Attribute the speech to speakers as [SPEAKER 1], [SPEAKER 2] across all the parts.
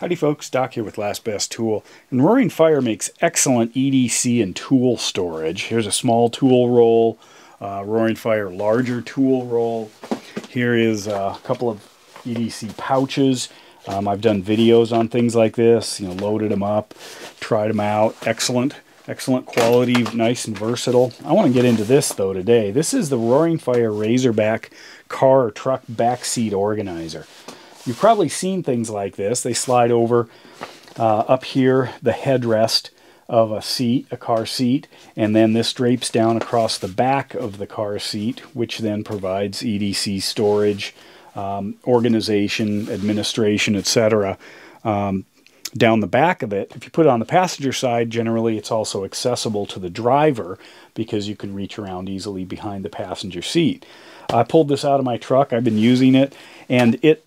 [SPEAKER 1] Howdy folks, Doc here with Last Best Tool. And Roaring Fire makes excellent EDC and tool storage. Here's a small tool roll, uh, Roaring Fire larger tool roll. Here is a couple of EDC pouches. Um, I've done videos on things like this, you know, loaded them up, tried them out. Excellent, excellent quality, nice and versatile. I want to get into this though today. This is the Roaring Fire Razorback car or truck backseat organizer. You've probably seen things like this. They slide over uh, up here, the headrest of a seat, a car seat, and then this drapes down across the back of the car seat, which then provides EDC storage, um, organization, administration, etc. Um, down the back of it. If you put it on the passenger side, generally it's also accessible to the driver because you can reach around easily behind the passenger seat. I pulled this out of my truck. I've been using it, and it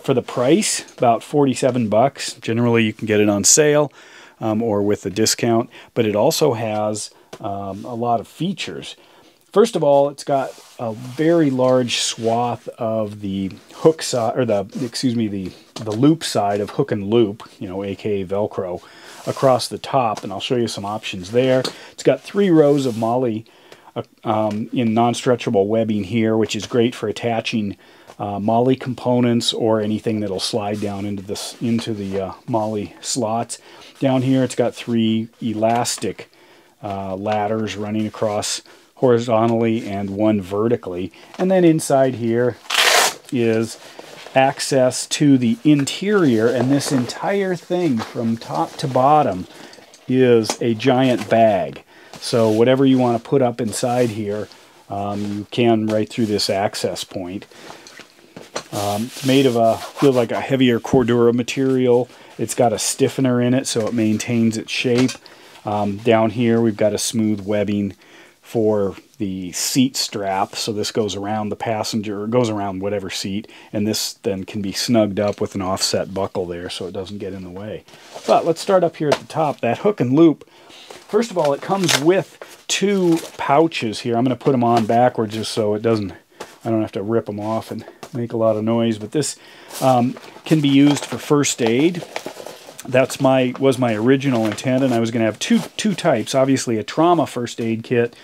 [SPEAKER 1] for the price, about 47 bucks. Generally, you can get it on sale um, or with a discount, but it also has um, a lot of features. First of all, it's got a very large swath of the hook side, or the, excuse me, the, the loop side of hook and loop, you know, aka Velcro, across the top, and I'll show you some options there. It's got three rows of MOLLE uh, um, in non-stretchable webbing here, which is great for attaching uh, MOLLE components or anything that'll slide down into this into the uh, MOLLE slots. Down here it's got three elastic uh, ladders running across horizontally and one vertically. And then inside here is access to the interior and this entire thing from top to bottom is a giant bag. So whatever you want to put up inside here, um, you can right through this access point. Um, it's made of a, feels like a heavier Cordura material. It's got a stiffener in it so it maintains its shape. Um, down here we've got a smooth webbing for the seat strap. So this goes around the passenger, goes around whatever seat, and this then can be snugged up with an offset buckle there so it doesn't get in the way. But let's start up here at the top. That hook and loop, first of all, it comes with two pouches here. I'm going to put them on backwards just so it doesn't, I don't have to rip them off and make a lot of noise, but this um, can be used for first aid. That's my was my original intent, and I was going to have two two types. Obviously, a trauma first aid kit,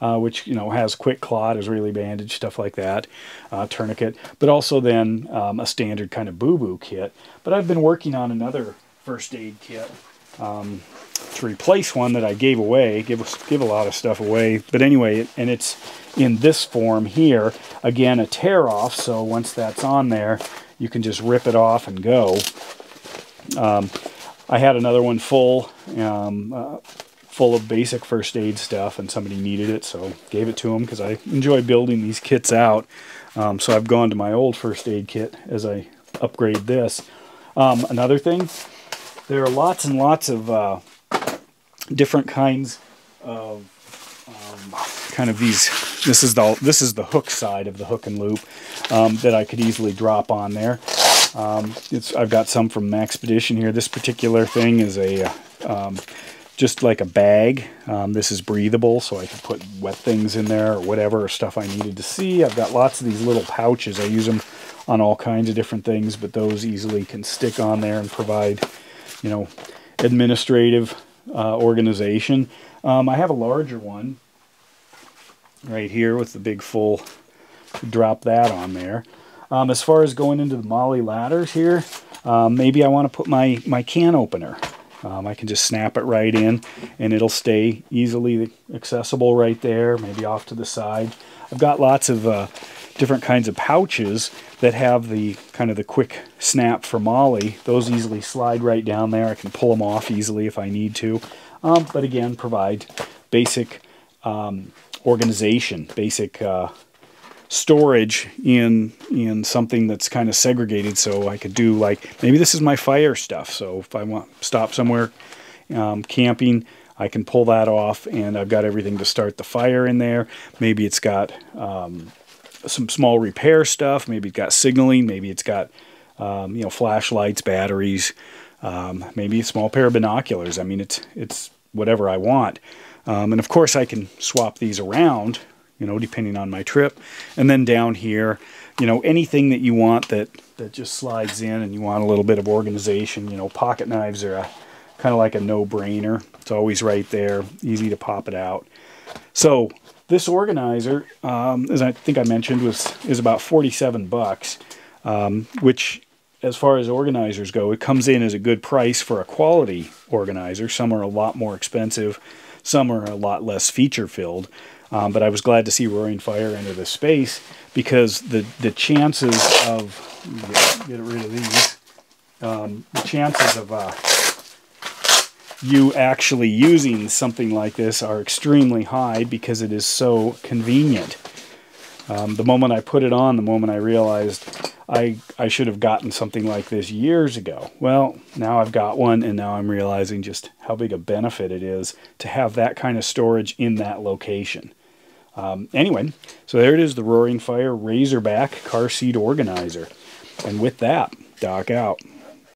[SPEAKER 1] uh, which you know has QuikClot, Israeli bandage, stuff like that, uh, tourniquet, but also then um, a standard kind of boo boo kit. But I've been working on another first aid kit um, to replace one that I gave away, give give a lot of stuff away. But anyway, and it's in this form here. Again, a tear off, so once that's on there, you can just rip it off and go. Um, I had another one full, um, uh, full of basic first aid stuff, and somebody needed it, so gave it to them because I enjoy building these kits out. Um, so I've gone to my old first aid kit as I upgrade this. Um, another thing, there are lots and lots of uh, different kinds of um, kind of these. This is the this is the hook side of the hook and loop um, that I could easily drop on there. Um, I've got some from Maxpedition here. This particular thing is a um, just like a bag. Um, this is breathable, so I can put wet things in there or whatever or stuff I needed to see. I've got lots of these little pouches. I use them on all kinds of different things, but those easily can stick on there and provide, you know, administrative uh, organization. Um, I have a larger one right here with the big full, drop that on there. Um, as far as going into the MOLLE ladders here, um, maybe I want to put my, my can opener. Um, I can just snap it right in and it'll stay easily accessible right there, maybe off to the side. I've got lots of uh, different kinds of pouches that have the kind of the quick snap for MOLLE. Those easily slide right down there. I can pull them off easily if I need to. Um, but again, provide basic um, organization, basic uh, storage in in something that's kind of segregated so I could do like maybe this is my fire stuff so if I want stop somewhere um, camping I can pull that off and I've got everything to start the fire in there maybe it's got um, some small repair stuff. Maybe it's got signaling. Maybe it's got um, you know flashlights, batteries, um, maybe a small pair of binoculars. I mean, it's it's whatever I want. Um, and of course, I can swap these around, you know, depending on my trip. And then down here, you know, anything that you want that that just slides in and you want a little bit of organization. You know, pocket knives are a, kind of like a no-brainer. It's always right there, easy to pop it out. So this organizer, um, as I think I mentioned, was is about 47 bucks, um, which as far as organizers go, it comes in as a good price for a quality organizer. Some are a lot more expensive, some are a lot less feature filled. Um, but I was glad to see Roaring Fire enter the space because the, the chances of, get, get rid of these, um, the chances of uh, you actually using something like this are extremely high because it is so convenient. Um, the moment I put it on, the moment I realized I, I should have gotten something like this years ago. Well, now I've got one, and now I'm realizing just how big a benefit it is to have that kind of storage in that location. Um, anyway, so there it is, the Roaring Fire Razorback car seat organizer. And with that, Doc out.